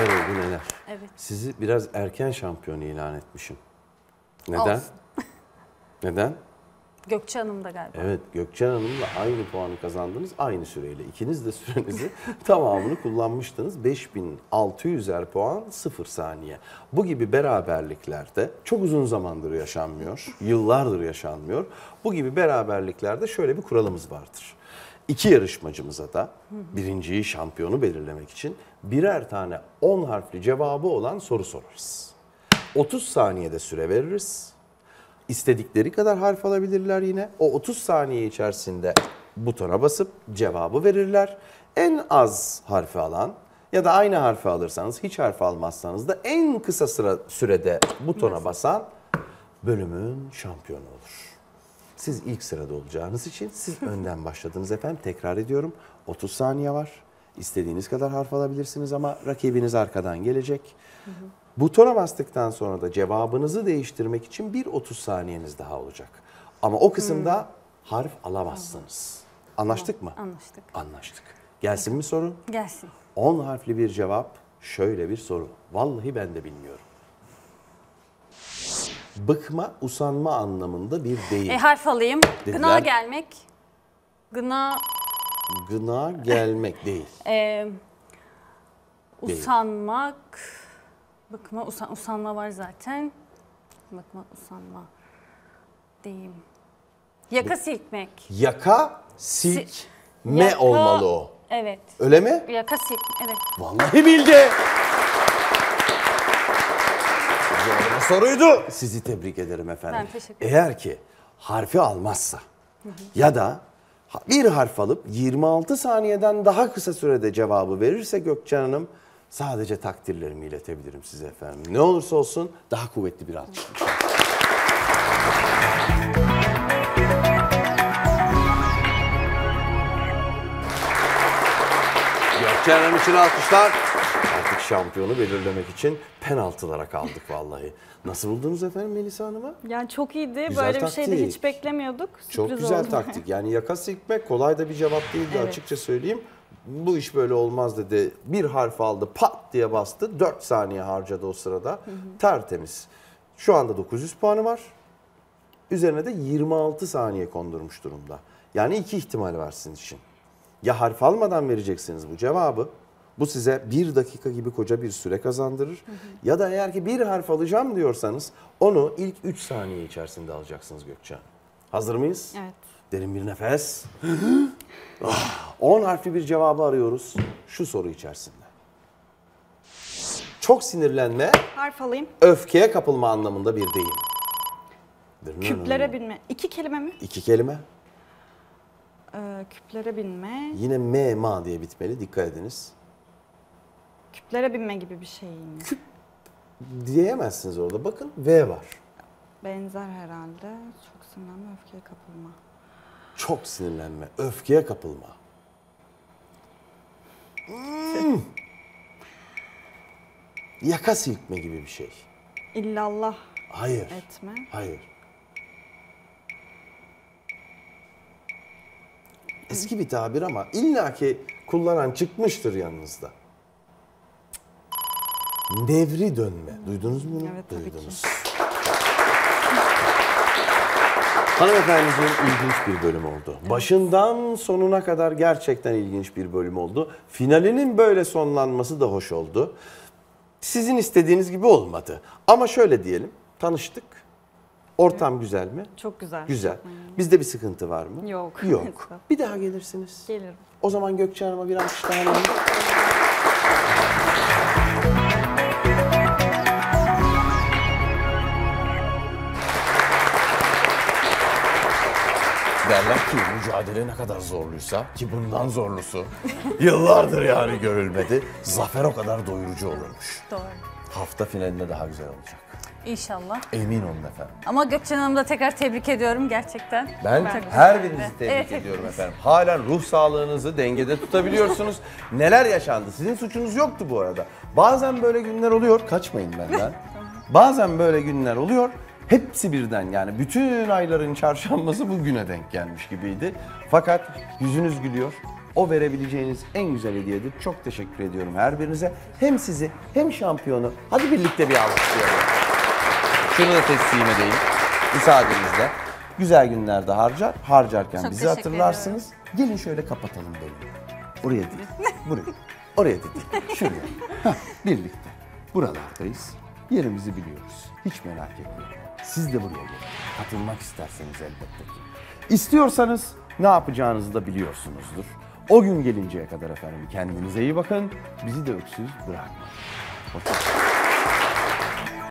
Neler oldu neler. Evet. Sizi biraz erken şampiyon ilan etmişim. Neden? Olsun. Neden? Gökçe Hanım da galiba. Evet Gökçen Hanım'la aynı puanı kazandınız aynı süreyle. İkiniz de sürenizi tamamını kullanmıştınız. 5600'er puan 0 saniye. Bu gibi beraberliklerde çok uzun zamandır yaşanmıyor. Yıllardır yaşanmıyor. Bu gibi beraberliklerde şöyle bir kuralımız vardır. İki yarışmacımıza da birinciyi şampiyonu belirlemek için birer tane 10 harfli cevabı olan soru sorarız. 30 saniyede süre veririz. İstedikleri kadar harf alabilirler yine. O 30 saniye içerisinde butona basıp cevabı verirler. En az harfi alan ya da aynı harfi alırsanız hiç harf almazsanız da en kısa sıra sürede butona basan bölümün şampiyonu olur. Siz ilk sırada olacağınız için siz önden başladınız efendim. Tekrar ediyorum 30 saniye var. İstediğiniz kadar harf alabilirsiniz ama rakibiniz arkadan gelecek. Butona bastıktan sonra da cevabınızı değiştirmek için bir 30 saniyeniz daha olacak. Ama o kısımda harf alamazsınız. Anlaştık mı? Anlaştık. Anlaştık. Gelsin mi soru? Gelsin. 10 harfli bir cevap, şöyle bir soru. Vallahi ben de bilmiyorum. Bıkma, usanma anlamında bir deyim. E, harf alayım. Dediler. Gına gelmek. Gına Gına gelmek değil. e, usanmak. Bıkma, usan, usanma var zaten. Bıkma, usanma. Deyim. Yaka silkmek. Yaka, silk, me Yaka- olmalı o. Evet. Öyle mi? Yaka silk. Evet. Vallahi bildi. Soruydu. Sizi tebrik ederim efendim. Ben teşekkür ederim. Eğer ki harfi almazsa ya da bir harf alıp 26 saniyeden daha kısa sürede cevabı verirse Gökçen Hanım sadece takdirlerimi iletebilirim size efendim. Ne olursa olsun daha kuvvetli bir alkış. Gökçen Hanım için alkışlar. Şampiyonu belirlemek için penaltılara kaldık vallahi. Nasıl buldunuz efendim Melisa Hanım'a? Yani çok iyiydi. Güzel Böyle bir şey de taktik. hiç beklemiyorduk. Çok Sürpriz güzel oldu. taktik. Yani yaka silkmek kolay da bir cevap değildi Evet. açıkça söyleyeyim. Bu iş böyle olmaz dedi. Bir harf aldı pat diye bastı. 4 saniye harcadı o sırada. Tertemiz. Şu anda 900 puanı var. Üzerine de 26 saniye kondurmuş durumda. Yani iki ihtimal var sizin için. Ya harf almadan vereceksiniz bu cevabı. Bu size bir dakika gibi koca bir süre kazandırır. Ya da eğer ki bir harf alacağım diyorsanız onu ilk 3 saniye içerisinde alacaksınız Gökçe Hanım. Hazır mıyız? Evet. Derin bir nefes. Ah, 10 harfli bir cevabı arıyoruz şu soru içerisinde. Çok sinirlenme, Harf alayım. öfkeye kapılma anlamında bir deyim. Küplere binme. İki kelime mi? İki kelime. Ee, küplere binme. Yine M, ma diye bitmeli. Dikkat ediniz. Küplere binme gibi bir şey mi? Diyemezsiniz orada. Bakın V var. Benzer herhalde. Çok sinirlenme, öfkeye kapılma. Çok sinirlenme, öfkeye kapılma. Hmm. Yaka silkme gibi bir şey. İllallah Hayır. etme. Hayır. Eski bir tabir ama illaki kullanan çıkmıştır yanınızda. Nevri dönme. Duydunuz mu bunu? Evet, tabii ki. Duydunuz. Hanımefendiciğim ilginç bir bölüm oldu. Başından sonuna kadar gerçekten ilginç bir bölüm oldu. Finalinin böyle sonlanması da hoş oldu. Sizin istediğiniz gibi olmadı. Ama şöyle diyelim, tanıştık. Ortam güzel mi? Çok güzel. Güzel. Bizde bir sıkıntı var mı? Yok. Yok. Bir daha gelirsiniz. Gelirim. O zaman Gökçe Hanım'a bir alkış daha alalım. Derler ki mücadele ne kadar zorluysa ki bundan zorlusu yıllardır yani görülmedi. Zafer o kadar doyurucu olurmuş. Doğru. Hafta finalinde daha güzel olacak. İnşallah. Emin olun efendim. Ama Gökçen Hanım'ı da tekrar tebrik ediyorum gerçekten. Ben Çok her birinizi tebrik Evet, ediyorum efendim. Hala ruh sağlığınızı dengede tutabiliyorsunuz. Neler yaşandı? Sizin suçunuz yoktu bu arada. Bazen böyle günler oluyor. Kaçmayın benden. Bazen böyle günler oluyor. Hepsi birden yani bütün ayların çarşambası bugüne denk gelmiş gibiydi. Fakat yüzünüz gülüyor. O verebileceğiniz en güzel hediyedir. Çok teşekkür ediyorum her birinize. Hem sizi hem şampiyonu. Hadi birlikte bir alkışlayalım. Şunu da teslim edeyim. Müsaadenizle. Güzel günlerde harcar. Harcarken Çok bizi teşekkür hatırlarsınız. Gelin şöyle kapatalım bölümü. Buraya değil. Buraya. Oraya değil. Şuraya. Heh, birlikte. Buralardayız. Yerimizi biliyoruz. Hiç merak etmeyin. Siz de buraya gelin. Katılmak isterseniz elbette ki. İstiyorsanız ne yapacağınızı da biliyorsunuzdur. O gün gelinceye kadar efendim kendinize iyi bakın. Bizi de öksüz bırakmayın. Hoşçakalın.